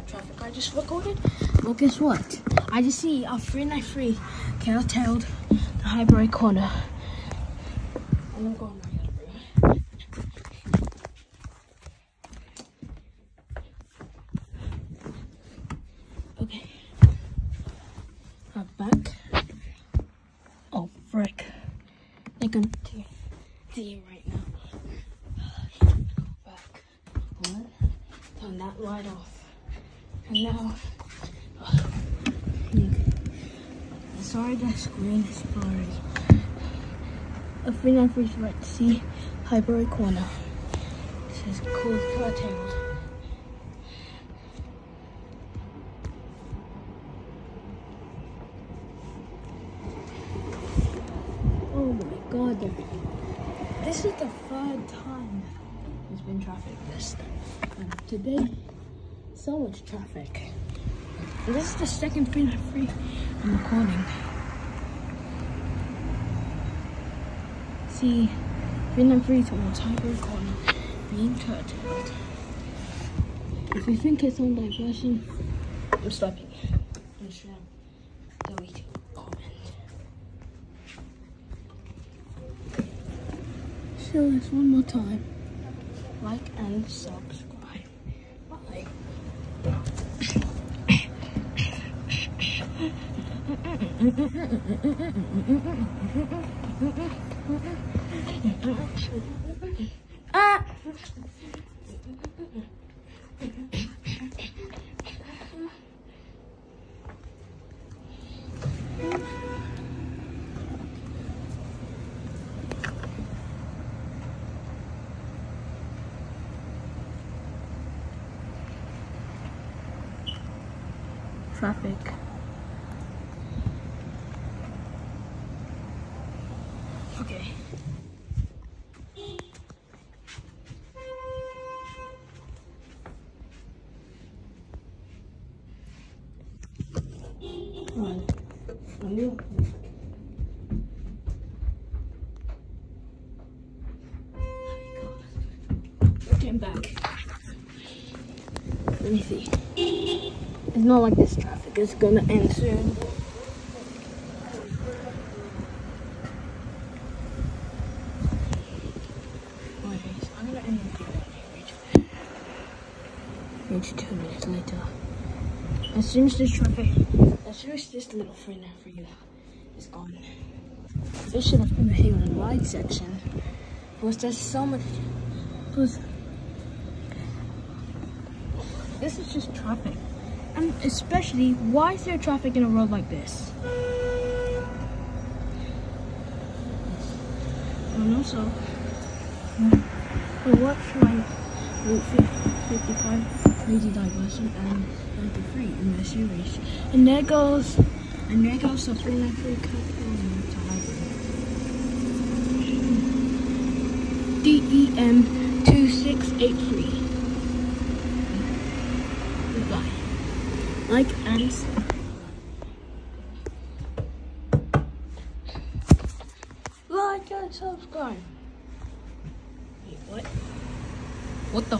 traffic I just recorded? Well, guess what? I just see a 393 tailed the Highbury corner. And I'm going right Okay. I'm back. Oh, frick. I can see it right now. Back. One. Turn that light off. And now, sorry the screen is blurry. A free night free right to see Highbury Corner. It says cool curtailed. Oh my god, this is the third time there's been traffic this. And today so much traffic. This is the second free not free I'm recording. See, free not free towards Highbury Corner being curtailed. If you think it's on diversion, I'm stopping. Instagram, delete, comment. Show this one more time. Like and subscribe. Traffic. Okay. Run. Back. Let me see. It's not like this traffic is gonna end soon. Maybe two minutes later. As soon as this traffic, as soon as this little friend for you is gone, this should have been the Hail and Ride section. Because there's so much, this is just traffic. And especially, why is there traffic in a road like this? And also, what should I Route 55, Lady Diversion, and 93 in the series. And there goes, and there goes the full to Highbury. DEM 2683. Goodbye. Like and like and subscribe. Wait, what? What the